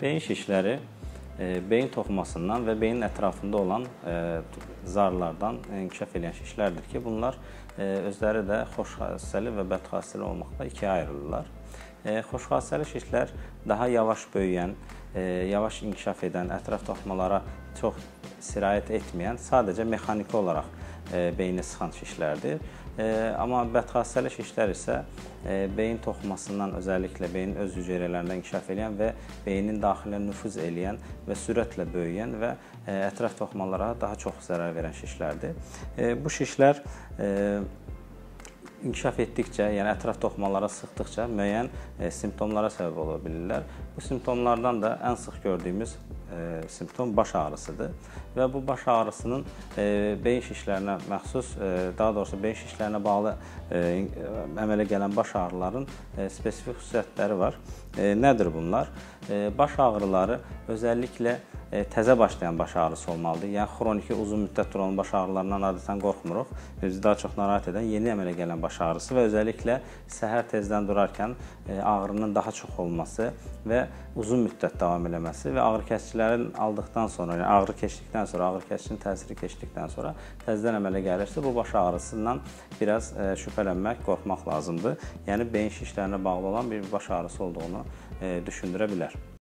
Beyin şişləri e, beyin toxumasından və beynin ətrafında olan e, zarlardan inkişaf edən şişlərdir ki, bunlar e, özləri də xoş xassəli və bəd xassəli olmaqla ikiyə ayrılırlar. Xoş xassəli şişlər daha yavaş böyüyən, yavaş inkişaf edən, ətraf toxumalara çox sirayət etməyən, sadəcə mexaniki olaraq beyni sıxan şişlərdir. Amma bədxassəli şişlər isə beyin toxumasından özəlliklə beynin öz hüceyrələrində inkişaf edən və beynin daxilinə nüfuz eləyən və sürətlə böyüyən və ətraf toxumalara daha çox zərər verən şişlərdir. Bu şişlər inkişaf etdikcə, yəni ətraf toxumalara sıxdıqca müəyyən simptomlara səbəb ola bilirlər. Bu simptomlardan da ən sıx gördüyümüz e, simptom baş ağrısıdır və bu baş ağrısının e, beyin şişlərinə məxsus, e, daha doğrusu beyin şişlərinə bağlı e, əmələ gələn baş ağrıların e, spesifik xüsusiyyətləri var. E, nədir bunlar? E, baş ağrıları özəlliklə e, təzə başlayan baş ağrısı olmalıdır. Yəni xroniki uzun müddət duran baş ağrılarından adətən qorxmuruq. Bizi daha çox narahat edən yeni əmələ gələn baş ağrısı və özəlliklə səhər tezdən durarkən e, ağrının daha çox olması və uzun müddət davam eləməsi və ağrı kəsicilərin aldıqdan sonra, yəni ağrı keçdikdən sonra, ağrı kəsicinin təsiri keçdikdən sonra təzədən əmələ gəlirsə, bu baş ağrısından biraz e, şübhələnmək, qorxmaq lazımdır. Yəni beyin şişlərinə bağlı olan bir baş ağrısı olduğunu düşündürə bilər.